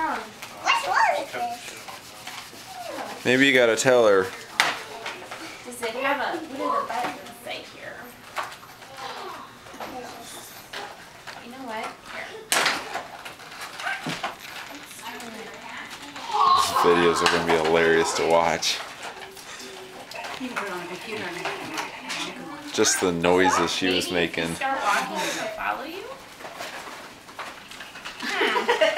Oh. What's wrong with this? Maybe you gotta tell her. Does it have a, what do the buttons say here? You know what? These videos are gonna be hilarious to watch. Just the noises she was making.